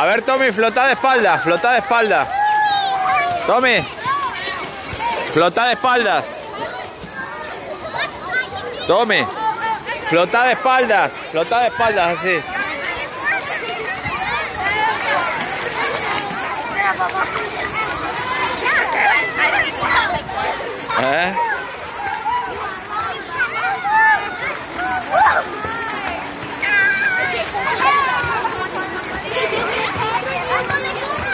A ver Tommy, flota de espaldas, flota de espaldas. Tommy, flota de espaldas. Tommy, flota de espaldas, flota de espaldas así. ¿Eh?